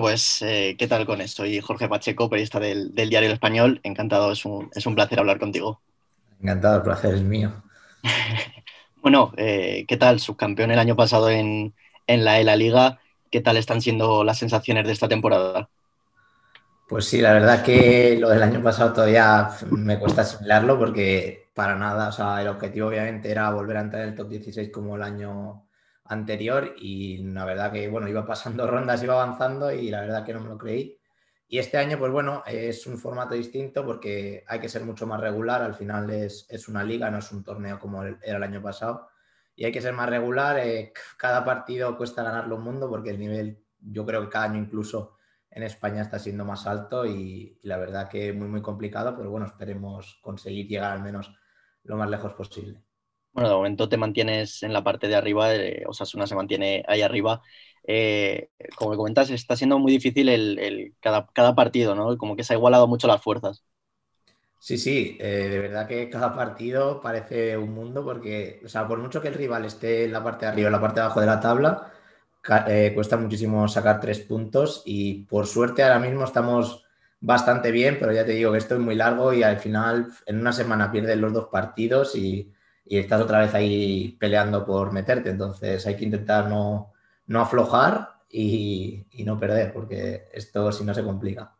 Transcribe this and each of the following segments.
pues, eh, ¿qué tal con esto? Soy Jorge Pacheco, periodista del, Diario El Español. Encantado, es un, placer hablar contigo. Encantado, el placer es mío. bueno, eh, ¿qué tal? Subcampeón el año pasado en, la ELA Liga. ¿Qué tal están siendo las sensaciones de esta temporada? Pues sí, la verdad que lo del año pasado todavía me cuesta asimilarlo porque para nada, o sea, el objetivo obviamente era volver a entrar en el top 16 como el año anterior y la verdad que, bueno, iba pasando rondas, iba avanzando y la verdad que no me lo creí. Y este año, pues bueno, es un formato distinto porque hay que ser mucho más regular. Al final es, una liga, no es un torneo como era el año pasado. Y hay que ser más regular. Eh, cada partido cuesta ganarlo un mundo porque el nivel, yo creo que cada año incluso en España está siendo más alto y, y la verdad que muy, muy complicado. Pero bueno, esperemos conseguir llegar al menos lo más lejos posible. Bueno, de momento te mantienes en la parte de arriba, eh, Osasuna se mantiene ahí arriba. Eh, como me comentas, está siendo muy difícil el, cada, partido, ¿no? Como que se ha igualado mucho las fuerzas. Sí, sí, eh, de verdad que cada partido parece un mundo porque, o sea, por mucho que el rival esté en la parte de arriba en la parte de abajo de la tabla, cuesta muchísimo sacar tres puntos y por suerte ahora mismo estamos bastante bien, pero ya te digo que esto es muy largo y al final en una semana pierdes los dos partidos y y estás otra vez ahí peleando por meterte. Entonces hay que intentar no, aflojar y, no perder, porque esto si no se complica.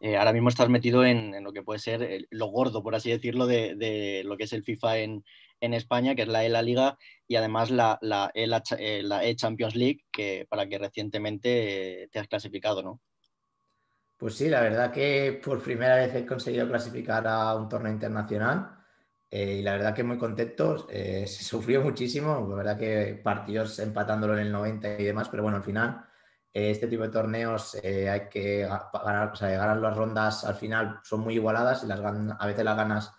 Eh, ahora mismo estás metido en, lo que puede ser lo gordo, por así decirlo, de, lo que es el FIFA en, España, que es la ELA Liga, y además la, la, ELA, eh, la E Champions League, que, para que recientemente te has clasificado, ¿no? Pues sí, la verdad que por primera vez he conseguido clasificar a un torneo internacional eh, y la verdad que muy contentos. Eh, se sufrió muchísimo, la verdad que partidos empatándolo en el 90 y demás, pero bueno, al final eh, este tipo de torneos hay que ganar, o sea, ganar las rondas al final son muy igualadas y las a veces las ganas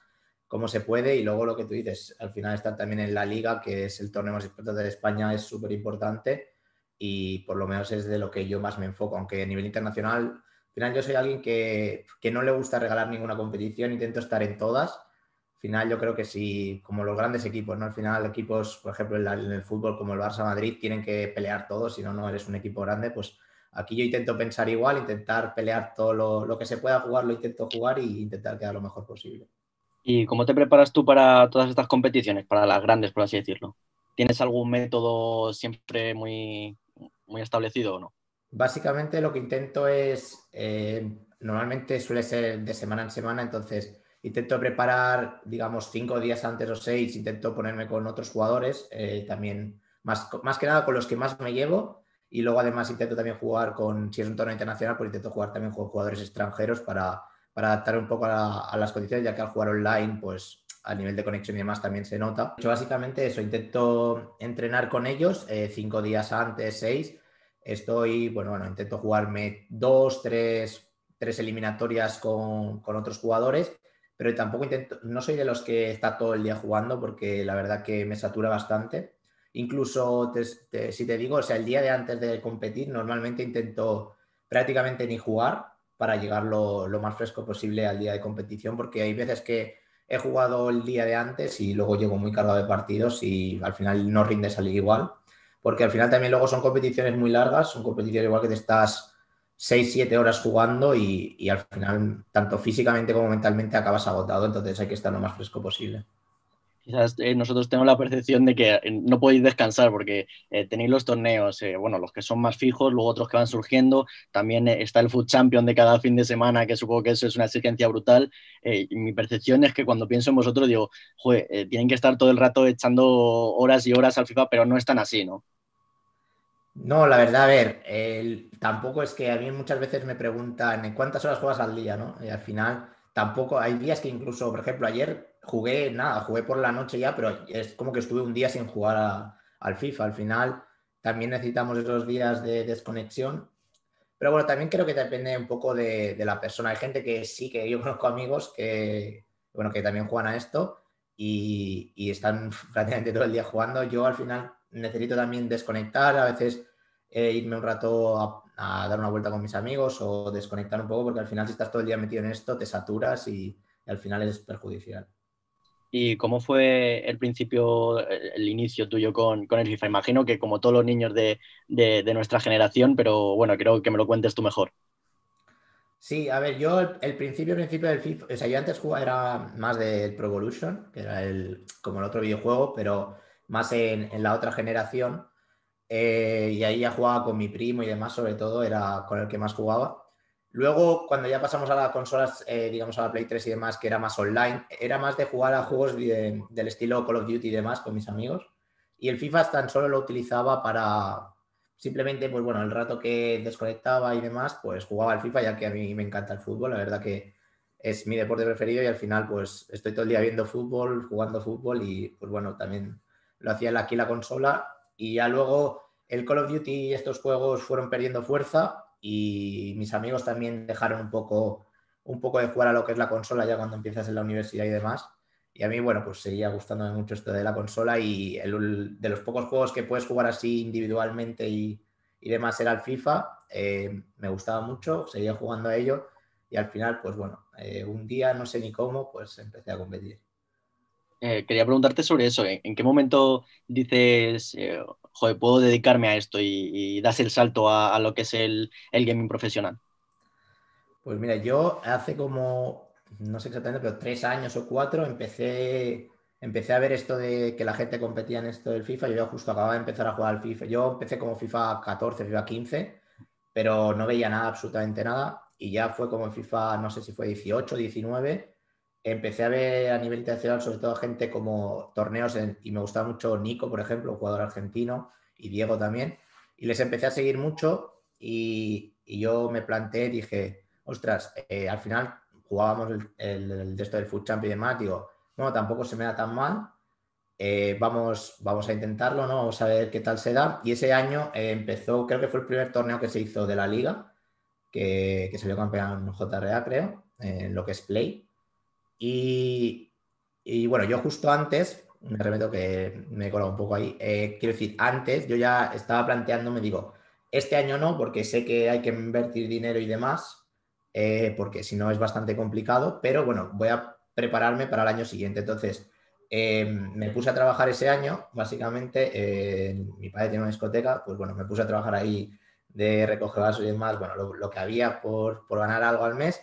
como se puede y luego lo que tú dices, al final está también en la liga, que es el torneo más importante de España, es súper importante y por lo menos es de lo que yo más me enfoco, aunque a nivel internacional, al final yo soy alguien que, que no le gusta regalar ninguna competición, intento estar en todas al final yo creo que si, como los grandes equipos, ¿no? Al final equipos, por ejemplo, en, el fútbol como el Barça Madrid, tienen que pelear todos, si no, no eres un equipo grande, pues aquí yo intento pensar igual, intentar pelear todo lo, que se pueda jugar, lo intento jugar e intentar quedar lo mejor posible. ¿Y cómo te preparas tú para todas estas competiciones, para las grandes, por así decirlo? ¿Tienes algún método siempre muy, muy establecido o no? Básicamente lo que intento es, eh, normalmente suele ser de semana en semana, entonces intento preparar, digamos, cinco días antes o seis, intento ponerme con otros jugadores, eh, también más, más que nada con los que más me llevo. Y luego además intento también jugar con, si es un torneo internacional, pues intento jugar también con jugadores extranjeros para, adaptar un poco a, las condiciones, ya que al jugar online, pues a nivel de conexión y demás también se nota. Yo básicamente eso, intento entrenar con ellos eh, cinco días antes, seis. Estoy, bueno, bueno, intento jugarme dos, tres, tres eliminatorias con, con otros jugadores pero tampoco intento, no soy de los que está todo el día jugando porque la verdad que me satura bastante. Incluso si te digo, o sea, el día de antes de competir, normalmente intento prácticamente ni jugar para llegar lo, más fresco posible al día de competición, porque hay veces que he jugado el día de antes y luego llego muy cargado de partidos y al final no rinde salir igual, porque al final también luego son competiciones muy largas, son competiciones igual que te estás 6, 7 horas jugando y, al final, tanto físicamente como mentalmente, acabas agotado, entonces hay que estar lo más fresco posible. Quizás eh, nosotros tenemos la percepción de que eh, no podéis descansar porque eh, tenéis los torneos, bueno, los que son más fijos, luego otros que van surgiendo, también está el Food Champion de cada fin de semana, que supongo que eso es una exigencia brutal. mi percepción es que cuando pienso en vosotros digo, joder, tienen que estar todo el rato echando horas y horas al FIFA, pero no es tan así, ¿no? No, la verdad, a ver, tampoco es que a mí muchas veces me preguntan en cuántas horas juegas al día, ¿no? Y al final tampoco, hay días que incluso, por ejemplo, ayer jugué, nada, jugué por la noche ya, pero es como que estuve un día sin jugar al FIFA. Al final también necesitamos esos días de desconexión. Pero bueno, también creo que depende un poco de, la persona. Hay gente que sí, que yo conozco amigos que, bueno, que también juegan a esto y, y están prácticamente todo el día jugando. Yo al final necesito también desconectar, a veces eh, irme un rato a, dar una vuelta con mis amigos o desconectar un poco, porque al final si estás todo el día metido en esto, te saturas y, al final es perjudicial. ¿Y cómo fue el principio, el inicio tuyo con, el FIFA? Imagino que como todos los niños de, nuestra generación, pero bueno, creo que me lo cuentes tú mejor. Sí, a ver, yo el, principio, principio del FIFA, o sea, yo antes jugaba era más del Pro Evolution, que era el, como el otro videojuego, pero más en, la otra generación. Eh, y ahí ya jugaba con mi primo y demás, sobre todo, era con el que más jugaba. Luego, cuando ya pasamos a las consolas, eh, digamos a la Play 3 y demás, que era más online, era más de jugar a juegos del estilo Call of Duty y demás con mis amigos. Y el FIFA tan solo lo utilizaba para simplemente, pues bueno, el rato que desconectaba y demás, pues jugaba al FIFA, ya que a mí me encanta el fútbol, la verdad que es mi deporte preferido y al final, pues estoy todo el día viendo fútbol, jugando fútbol y pues bueno, también lo hacía aquí la consola. Y ya luego el Call of Duty y estos juegos fueron perdiendo fuerza y mis amigos también dejaron un poco, un poco de jugar a lo que es la consola ya cuando empiezas en la universidad y demás. Y a mí, bueno, pues seguía gustándome mucho esto de la consola y el, de los pocos juegos que puedes jugar así individualmente y, y demás era el FIFA. Eh, me gustaba mucho, seguía jugando a ello y al final, pues bueno, eh, un día, no sé ni cómo, pues empecé a competir. Eh, quería preguntarte sobre eso. ¿En, qué momento dices, joder, puedo dedicarme a esto y, das el salto a, lo que es el, gaming profesional? Pues mira, yo hace como, no sé exactamente, pero tres años o cuatro empecé, empecé a ver esto de que la gente competía en esto del FIFA. Yo justo acababa de empezar a jugar al FIFA. Yo empecé como FIFA 14, FIFA 15, pero no veía nada, absolutamente nada. Y ya fue como FIFA, no sé si fue 18, 19 empecé a ver a nivel internacional, sobre todo gente como torneos, y me gustaba mucho Nico, por ejemplo, jugador argentino, y Diego también, y les empecé a seguir mucho y, yo me planteé, dije, ostras, eh, al final jugábamos el, el, del Food Champ y demás, digo, bueno, tampoco se me da tan mal, eh, vamos, vamos a intentarlo, ¿no? Vamos a ver qué tal se da. Y ese año eh, empezó, creo que fue el primer torneo que se hizo de la liga, que, que salió campeón JRA, creo, en lo que es Play. Y, bueno, yo justo antes, me remeto que me he colado un poco ahí, eh, quiero decir, antes yo ya estaba planteándome, digo, este año no, porque sé que hay que invertir dinero y demás, eh, porque si no es bastante complicado, pero bueno, voy a prepararme para el año siguiente. Entonces, eh, me puse a trabajar ese año, básicamente, mi padre tiene una discoteca, pues bueno, me puse a trabajar ahí de recoger vasos y demás, bueno, lo, que había por, por ganar algo al mes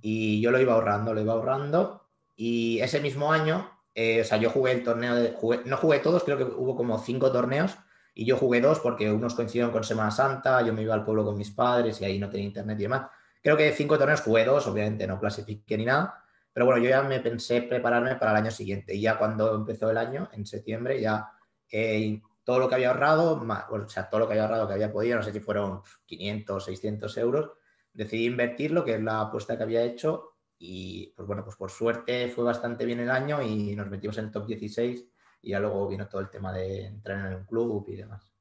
y yo lo iba ahorrando, lo iba ahorrando. Y ese mismo año, eh, o sea, yo jugué el torneo, de, no jugué todos, creo que hubo como cinco torneos y yo jugué dos porque unos coincidieron con Semana Santa, yo me iba al pueblo con mis padres y ahí no tenía internet y demás. Creo que cinco torneos jugué dos, obviamente no clasifiqué ni nada, pero bueno, yo ya me pensé prepararme para el año siguiente y ya cuando empezó el año, en septiembre, ya eh, todo lo que había ahorrado, o sea, todo lo que había ahorrado que había podido, no sé si fueron 500, 600 euros, decidí invertirlo, que es la apuesta que había hecho, y pues bueno, pues por suerte fue bastante bien el año y nos metimos en el top 16 y ya luego vino todo el tema de entrar en un club y demás.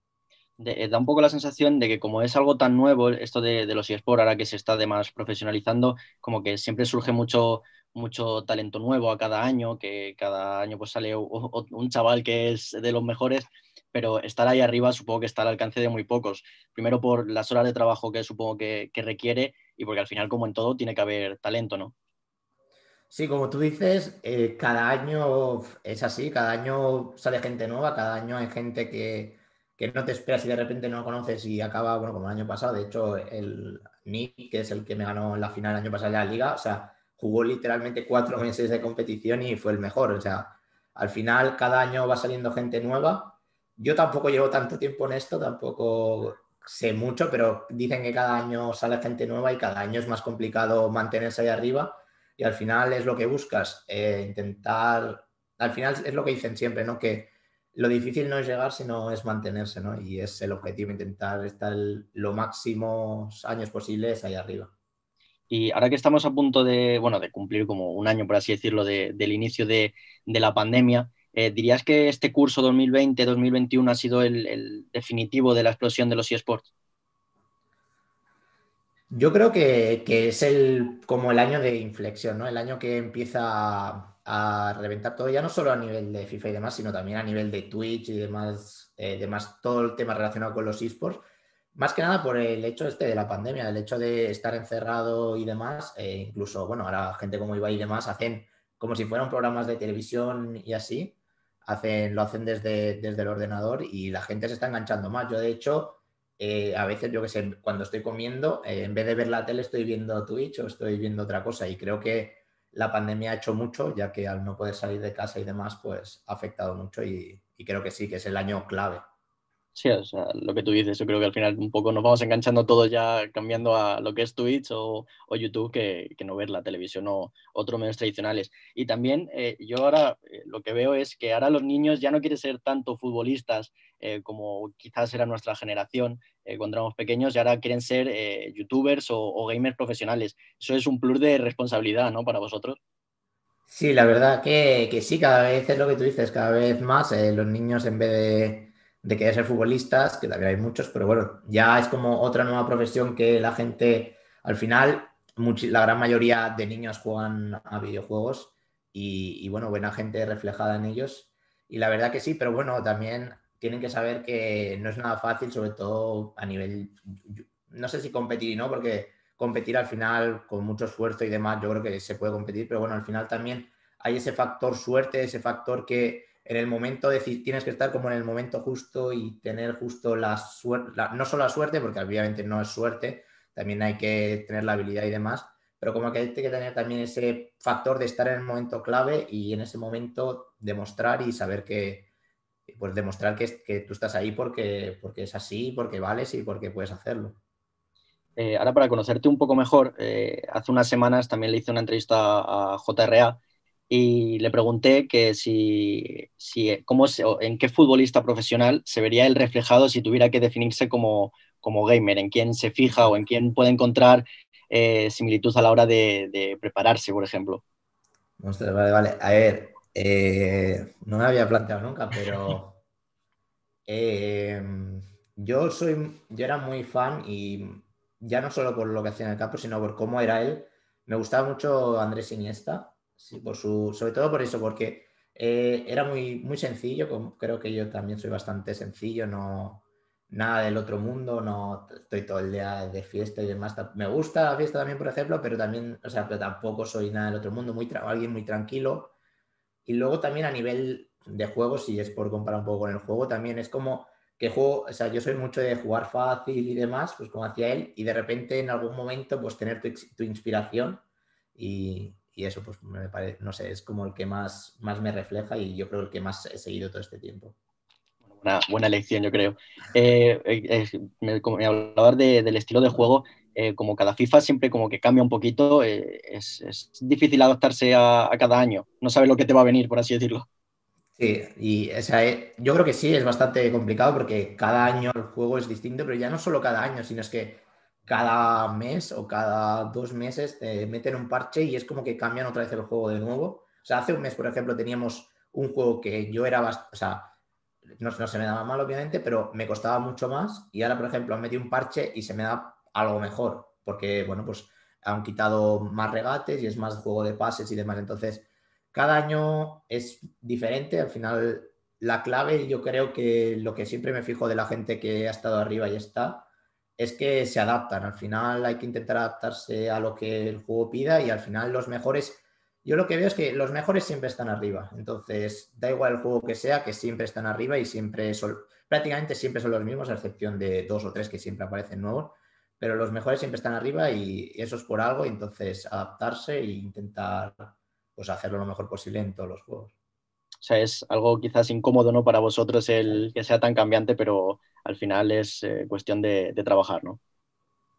Eh, da un poco la sensación de que como es algo tan nuevo esto de, los eSports, ahora que se está además profesionalizando, como que siempre surge mucho, mucho talento nuevo a cada año, que cada año pues sale un chaval que es de los mejores pero estar ahí arriba supongo que está al alcance de muy pocos. Primero por las horas de trabajo que supongo que, requiere y porque al final, como en todo, tiene que haber talento, ¿no? Sí, como tú dices, eh, cada año es así, cada año sale gente nueva, cada año hay gente que, no te esperas y de repente no conoces y acaba, bueno, como el año pasado, de hecho, el Nick, que es el que me ganó la final el año pasado de la liga, o sea, jugó literalmente cuatro meses de competición y fue el mejor, o sea, al final cada año va saliendo gente nueva yo tampoco llevo tanto tiempo en esto, tampoco sé mucho, pero dicen que cada año sale gente nueva y cada año es más complicado mantenerse ahí arriba y al final es lo que buscas, eh, intentar, al final es lo que dicen siempre, ¿no? Que lo difícil no es llegar, sino es mantenerse, ¿no? Y es el objetivo, intentar estar lo máximos años posibles ahí arriba. Y ahora que estamos a punto de, bueno, de cumplir como un año, por así decirlo, del inicio de, de la pandemia, eh, ¿Dirías que este curso 2020-2021 ha sido el, definitivo de la explosión de los eSports? Yo creo que, es el, como el año de inflexión, ¿no? El año que empieza a, reventar todo, ya no solo a nivel de FIFA y demás, sino también a nivel de Twitch y demás, eh, demás todo el tema relacionado con los eSports. Más que nada por el hecho este de la pandemia, el hecho de estar encerrado y demás, e incluso, bueno, ahora gente como Ibai y demás hacen como si fueran programas de televisión y así, hacen, lo hacen desde, desde el ordenador y la gente se está enganchando más. Yo, de hecho, eh, a veces, yo que sé, cuando estoy comiendo, eh, en vez de ver la tele, estoy viendo Twitch o estoy viendo otra cosa. Y creo que la pandemia ha hecho mucho, ya que al no poder salir de casa y demás, pues ha afectado mucho y creo que sí, que es el año clave. Sí, o sea, lo que tú dices, yo creo que al final un poco nos vamos enganchando todos ya cambiando a lo que es Twitch o, YouTube que, no ver la televisión o otros medios tradicionales. Y también eh, yo ahora eh, lo que veo es que ahora los niños ya no quieren ser tanto futbolistas eh, como quizás era nuestra generación cuando éramos pequeños y ahora quieren ser youtubers o, gamers profesionales. Eso es un plus de responsabilidad, ¿no? Para vosotros. Sí, la verdad que, que sí, cada vez es lo que tú dices, cada vez más los niños en vez de de querer ser futbolistas, que también hay muchos, pero bueno, ya es como otra nueva profesión que la gente, al final, la gran mayoría de niños juegan a videojuegos y, bueno, buena gente reflejada en ellos. Y la verdad que sí, pero bueno, también tienen que saber que no es nada fácil, sobre todo a nivel, no sé si competir, ¿no? Porque competir al final con mucho esfuerzo y demás, yo creo que se puede competir, pero bueno, al final también hay ese factor suerte, ese factor que en el momento de tienes que estar como en el momento justo y tener justo la suerte, no solo la suerte, porque obviamente no es suerte, también hay que tener la habilidad y demás, pero como que hay que tener también ese factor de estar en el momento clave y en ese momento demostrar y saber que, pues demostrar que, que tú estás ahí porque, porque es así, porque vales y porque puedes hacerlo. Eh, ahora para conocerte un poco mejor, eh, hace unas semanas también le hice una entrevista a JRA y le pregunté que si, si cómo en qué futbolista profesional se vería él reflejado si tuviera que definirse como, como gamer, en quién se fija o en quién puede encontrar eh, similitud a la hora de, prepararse, por ejemplo. vale, vale. A ver, eh, no me había planteado nunca, pero eh, yo soy, yo era muy fan y ya no solo por lo que hacía en el campo, sino por cómo era él. Me gustaba mucho Andrés Iniesta Sí, por su, sobre todo por eso, porque eh, era muy, muy sencillo, creo que yo también soy bastante sencillo, no nada del otro mundo, no estoy todo el día de fiesta y demás. Me gusta la fiesta también, por ejemplo, pero también, o sea, pero tampoco soy nada del otro mundo, muy alguien muy tranquilo. Y luego también a nivel de juego, si es por comparar un poco con el juego, también es como que juego, o sea, yo soy mucho de jugar fácil y demás, pues como hacía él, y de repente en algún momento pues tener tu, tu inspiración y, y eso pues me parece, no sé, es como el que más, más me refleja y yo creo el que más he seguido todo este tiempo. Una buena elección, yo creo. Eh, eh, me, como hablabas del estilo de juego, eh, como cada FIFA siempre como que cambia un poquito, es, es, difícil adaptarse a, a, cada año. No sabes lo que te va a venir, por así decirlo. Sí, y o sea, yo creo que sí, es bastante complicado porque cada año el juego es distinto, pero ya no solo cada año, sino es que cada mes o cada dos meses te meten un parche y es como que cambian otra vez el juego de nuevo. O sea, hace un mes, por ejemplo, teníamos un juego que yo era bastante, o sea, no, se me daba mal, obviamente, pero me costaba mucho más. Y ahora, por ejemplo, han metido un parche y se me da algo mejor, porque, bueno, pues han quitado más regates y es más juego de pases y demás. Entonces, cada año es diferente. Al final, la clave, yo creo que lo que siempre me fijo de la gente que ha estado arriba y está, es que se adaptan. Al final hay que intentar adaptarse a lo que el juego pida y al final los mejores, yo lo que veo es que los mejores siempre están arriba. Entonces, da igual el juego que sea, que siempre están arriba y siempre son, prácticamente siempre son los mismos, a excepción de dos o tres que siempre aparecen nuevos. Pero los mejores siempre están arriba y eso es por algo. entonces, adaptarse e intentar pues, hacerlo lo mejor posible en todos los juegos. O sea, es algo quizás incómodo, ¿no? Para vosotros el que sea tan cambiante, pero al final es eh, cuestión de, trabajar, ¿no?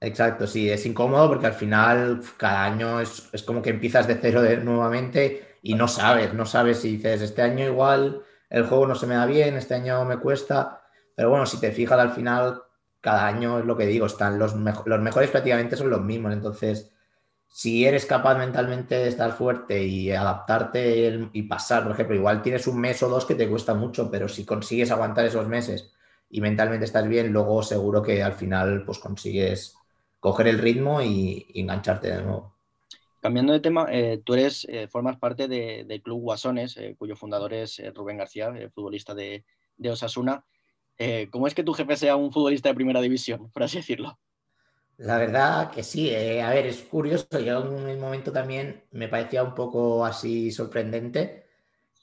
Exacto, sí, es incómodo porque al final cada año es, como que empiezas de cero de, nuevamente y no sabes, no sabes si dices, este año igual el juego no se me da bien, este año me cuesta, pero bueno, si te fijas al final, cada año es lo que digo, están los, los mejores prácticamente son los mismos, entonces si eres capaz mentalmente de estar fuerte y adaptarte y pasar, por ejemplo, igual tienes un mes o dos que te cuesta mucho, pero si consigues aguantar esos meses y mentalmente estás bien, luego seguro que al final pues consigues coger el ritmo y, engancharte de nuevo. Cambiando de tema, eh, tú eres, eh, formas parte del Club Guasones, eh, cuyo fundador es Rubén García, futbolista de, Osasuna. ¿Cómo es que tu jefe sea un futbolista de primera división, por así decirlo? La verdad que sí. Eh, a ver, es curioso. Yo en un momento también me parecía un poco así sorprendente,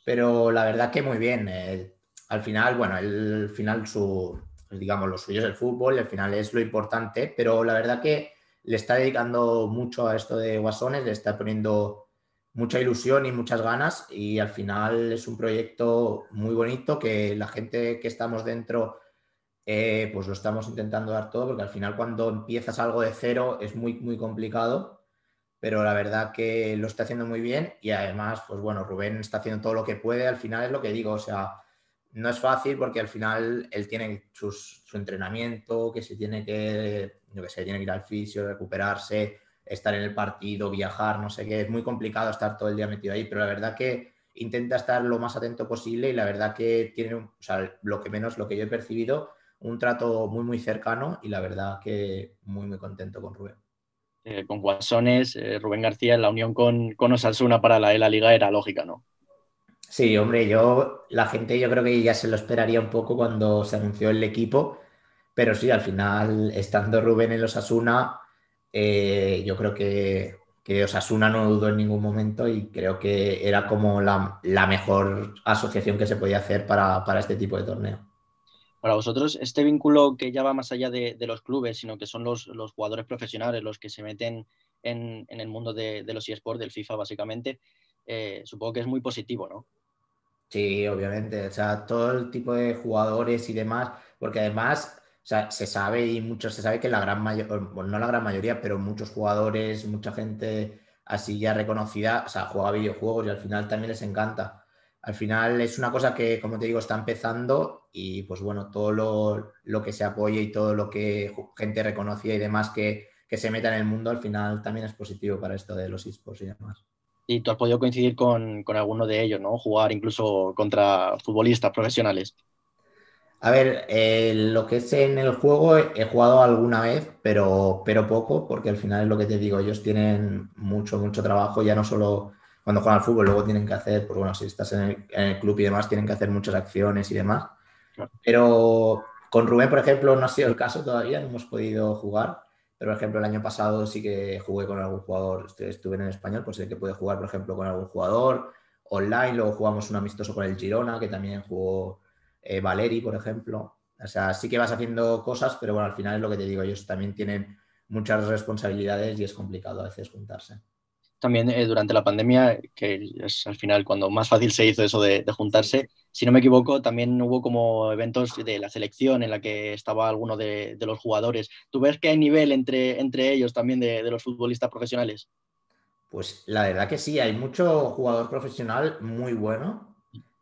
pero la verdad que muy bien. Eh, al final, bueno, el final su, digamos, lo suyo es el fútbol, al final es lo importante, pero la verdad que le está dedicando mucho a esto de Guasones, le está poniendo mucha ilusión y muchas ganas y al final es un proyecto muy bonito que la gente que estamos dentro eh, pues lo estamos intentando dar todo porque al final cuando empiezas algo de cero es muy muy complicado pero la verdad que lo está haciendo muy bien y además pues bueno Rubén está haciendo todo lo que puede al final es lo que digo o sea no es fácil porque al final él tiene su entrenamiento que se tiene que yo que sé tiene que ir al fisio recuperarse estar en el partido, viajar, no sé qué, es muy complicado estar todo el día metido ahí, pero la verdad que intenta estar lo más atento posible y la verdad que tiene, o sea, lo que menos, lo que yo he percibido, un trato muy, muy cercano y la verdad que muy, muy contento con Rubén. Eh, con Guasones, eh, Rubén García, la unión con, con Osasuna para la, la liga era lógica, ¿no? Sí, hombre, yo, la gente yo creo que ya se lo esperaría un poco cuando se anunció el equipo, pero sí, al final, estando Rubén en Osasuna, eh, yo creo que, que, Osasuna no dudó en ningún momento y creo que era como la, mejor asociación que se podía hacer para, este tipo de torneo. Para vosotros, este vínculo que ya va más allá de, los clubes, sino que son los, jugadores profesionales los que se meten en, el mundo de, los eSports, del FIFA básicamente, eh, supongo que es muy positivo, ¿no? Sí, obviamente. O sea, todo el tipo de jugadores y demás, porque además sea, se sabe y mucho se sabe que la gran mayoría, no la gran mayoría, pero muchos jugadores, mucha gente así ya reconocida, o sea, juega videojuegos y al final también les encanta. Al final es una cosa que, como te digo, está empezando y pues bueno, todo lo, que se apoye y todo lo que gente reconocida y demás que, que, se meta en el mundo, al final también es positivo para esto de los esports y demás. Y tú has podido coincidir con, con alguno de ellos, ¿no? Jugar incluso contra futbolistas profesionales. A ver, eh, lo que es en el juego he, jugado alguna vez, pero, pero poco, porque al final es lo que te digo, ellos tienen mucho, mucho trabajo, ya no solo cuando juegan al fútbol, luego tienen que hacer, pues bueno, si estás en el, club y demás, tienen que hacer muchas acciones y demás. Pero con Rubén, por ejemplo, no ha sido el caso todavía, no hemos podido jugar. Pero, por ejemplo, el año pasado sí que jugué con algún jugador, estuve en el español, pues sé que pude jugar, por ejemplo, con algún jugador online. Luego jugamos un amistoso con el Girona, que también jugó eh, Valeri, por ejemplo. O sea, sí que vas haciendo cosas, pero bueno, al final es lo que te digo, ellos también tienen muchas responsabilidades y es complicado a veces juntarse. También eh, durante la pandemia, que es al final cuando más fácil se hizo eso de, juntarse, si no me equivoco, también hubo como eventos de la selección en la que estaba alguno de, los jugadores. ¿Tú ves que hay nivel entre, entre ellos también de, los futbolistas profesionales? Pues la verdad que sí, hay mucho jugador profesional muy bueno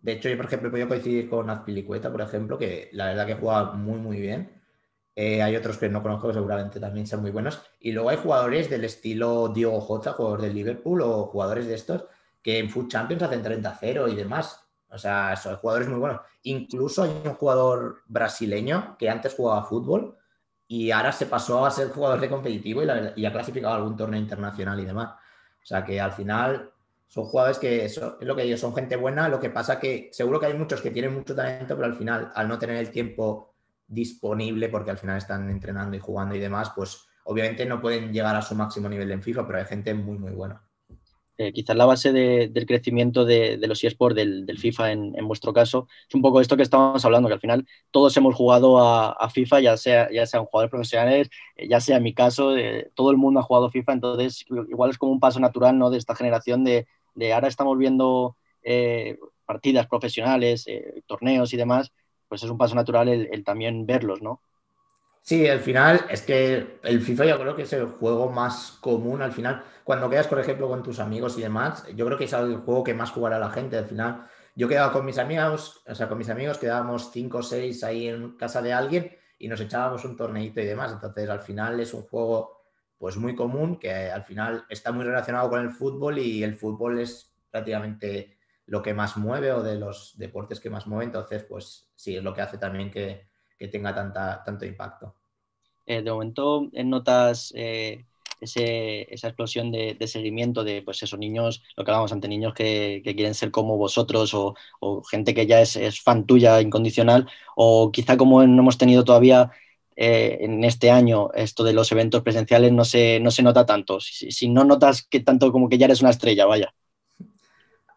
de hecho, yo, por ejemplo, he podido coincidir con Azpilicueta, por ejemplo, que la verdad que juega muy, muy bien. Eh, hay otros que no conozco que seguramente también sean muy buenos. Y luego hay jugadores del estilo Diego Jota, jugador del Liverpool, o jugadores de estos que en Food Champions hacen 30-0 y demás. O sea, son jugadores muy buenos. Incluso hay un jugador brasileño que antes jugaba fútbol y ahora se pasó a ser jugador de competitivo y, y ha clasificado algún torneo internacional y demás. O sea que al final son jugadores que eso es lo que digo, son gente buena. Lo que pasa que seguro que hay muchos que tienen mucho talento, pero al final, al no tener el tiempo disponible, porque al final están entrenando y jugando y demás, pues obviamente no pueden llegar a su máximo nivel en FIFA, pero hay gente muy, muy buena. Eh, quizás la base del crecimiento de, los eSports, del, FIFA en, vuestro caso, es un poco esto que estábamos hablando, que al final todos hemos jugado a, FIFA, ya sea, ya sean jugadores profesionales, eh, ya sea en mi caso, eh, todo el mundo ha jugado FIFA, entonces igual es como un paso natural ¿no? de esta generación de, de ahora estamos viendo eh, partidas profesionales, torneos y demás, pues es un paso natural el, también verlos, ¿no? Sí, al final es que el FIFA yo creo que es el juego más común al final. Cuando quedas, por ejemplo, con tus amigos y demás, yo creo que es el juego que más jugará la gente al final. Yo quedaba con mis amigos, o sea, con mis amigos quedábamos cinco o seis ahí en casa de alguien y nos echábamos un torneito y demás. Entonces, al final es un juego pues muy común, que al final está muy relacionado con el fútbol y el fútbol es prácticamente lo que más mueve o de los deportes que más mueve, entonces pues sí, es lo que hace también que, tenga tanta, tanto impacto. Eh, de momento notas eh, esa explosión de, seguimiento de pues esos niños, lo que hablábamos ante niños que, quieren ser como vosotros o, gente que ya es, fan tuya incondicional o quizá como no hemos tenido todavía eh, en este año esto de los eventos presenciales no se, no se nota tanto. Si, no notas que tanto como que ya eres una estrella, vaya.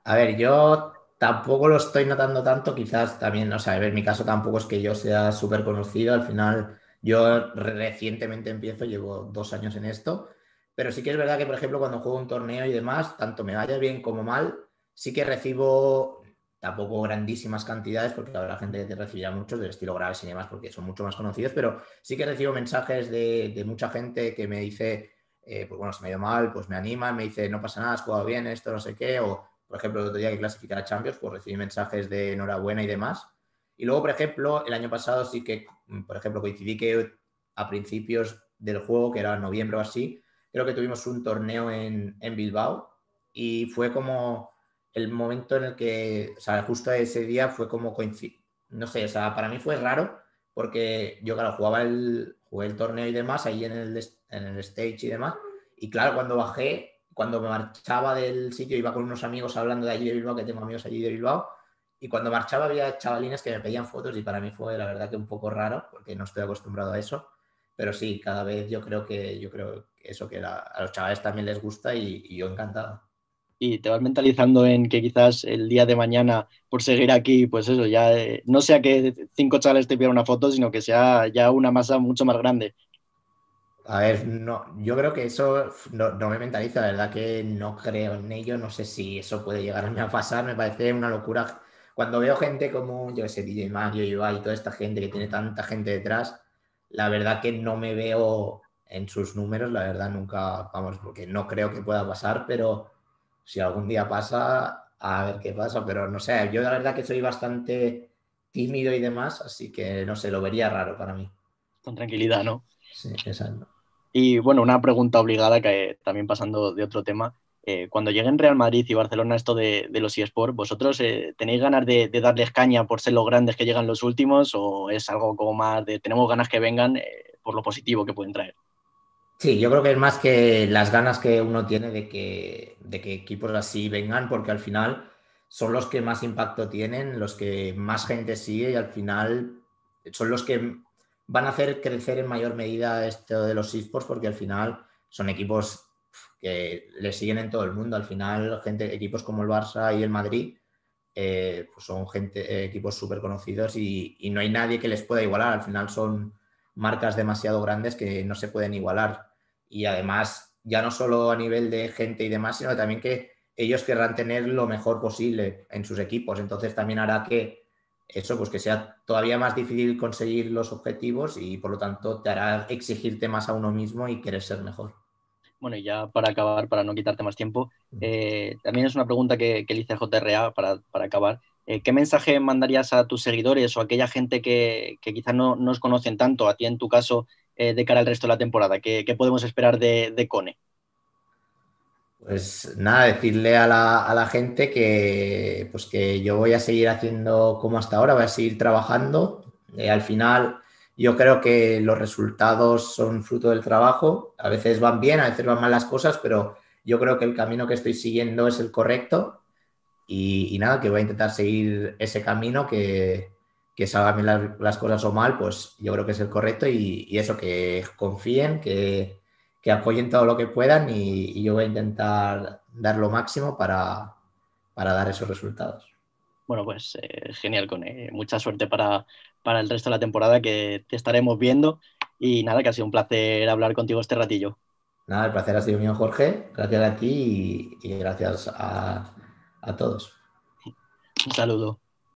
A ver, yo tampoco lo estoy notando tanto, quizás también, o sea, a ver, mi caso tampoco es que yo sea súper conocido, al final yo recientemente empiezo, llevo dos años en esto, pero sí que es verdad que, por ejemplo, cuando juego un torneo y demás, tanto me vaya bien como mal, sí que recibo tampoco grandísimas cantidades, porque habrá gente que te recibirá muchos del estilo graves y demás, porque son mucho más conocidos, pero sí que recibo mensajes de, mucha gente que me dice, eh, pues bueno, se me ha ido mal, pues me animan, me dice, no pasa nada, has jugado bien, esto no sé qué, o por ejemplo, el otro día que clasificar a Champions, pues recibí mensajes de enhorabuena y demás. Y luego, por ejemplo, el año pasado sí que, por ejemplo, coincidí que a principios del juego, que era noviembre o así, creo que tuvimos un torneo en, Bilbao y fue como el momento en el que, o sea, justo ese día fue como coincidir, no sé, o sea, para mí fue raro porque yo, claro, jugaba el, jugué el torneo y demás ahí en el, en el stage y demás. Y claro, cuando bajé, cuando me marchaba del sitio iba con unos amigos hablando de allí de Bilbao, que tengo amigos allí de Bilbao, y cuando marchaba había chavalines que me pedían fotos y para mí fue la verdad que un poco raro, porque no estoy acostumbrado a eso, pero sí, cada vez yo creo que, yo creo que eso que a los chavales también les gusta y, yo encantado. Y te vas mentalizando en que quizás el día de mañana, por seguir aquí, pues eso, ya eh, no sea que cinco chavales te pidan una foto, sino que sea ya una masa mucho más grande. A ver, no, yo creo que eso no, me mentaliza, la verdad que no creo en ello, no sé si eso puede llegar a pasar, me parece una locura. Cuando veo gente como, yo sé, DJ Mario, Ibai y toda esta gente que tiene tanta gente detrás, la verdad que no me veo en sus números, la verdad nunca, vamos, porque no creo que pueda pasar, pero si algún día pasa, a ver qué pasa, pero no sé, yo la verdad que soy bastante tímido y demás, así que no sé, lo vería raro para mí. Con tranquilidad, ¿no? Sí, exacto. Y bueno, una pregunta obligada que también pasando de otro tema. Eh, cuando lleguen Real Madrid y Barcelona esto de, los eSports, ¿vosotros eh, tenéis ganas de, darles caña por ser los grandes que llegan los últimos o es algo como más de tenemos ganas que vengan eh, por lo positivo que pueden traer? Sí, yo creo que es más que las ganas que uno tiene de que, de que equipos así vengan, porque al final son los que más impacto tienen, los que más gente sigue y al final son los que van a hacer crecer en mayor medida esto de los esports porque al final son equipos que le siguen en todo el mundo. Al final, gente, equipos como el Barça y el Madrid eh, pues son gente, equipos súper conocidos y, no hay nadie que les pueda igualar. Al final son marcas demasiado grandes que no se pueden igualar. Y además, ya no solo a nivel de gente y demás, sino también que ellos querrán tener lo mejor posible en sus equipos. Entonces también hará que eso pues que sea todavía más difícil conseguir los objetivos y por lo tanto te hará exigirte más a uno mismo y querer ser mejor. Bueno, y ya para acabar, para no quitarte más tiempo, eh, también es una pregunta que, que le hice a JRA para, acabar. Eh, ¿Qué mensaje mandarías a tus seguidores o a aquella gente que, quizás no nos conocen tanto, a ti en tu caso, eh, de cara al resto de la temporada? ¿Qué, podemos esperar de, de Cone? Pues nada, decirle a la, gente que, pues que yo voy a seguir haciendo como hasta ahora, voy a seguir trabajando. Al final, yo creo que los resultados son fruto del trabajo. A veces van bien, a veces van mal las cosas, pero yo creo que el camino que estoy siguiendo es el correcto. Y, nada, que voy a intentar seguir ese camino, que, que salgan bien las, cosas o mal, pues yo creo que es el correcto. y eso, que confíen, que, que apoyen todo lo que puedan y, yo voy a intentar dar lo máximo para, dar esos resultados. Bueno, pues eh, genial, con mucha suerte para, el resto de la temporada que te estaremos viendo y nada, que ha sido un placer hablar contigo este ratillo. Nada, el placer ha sido mío, Jorge. Gracias a ti y, gracias a, a todos. Un saludo.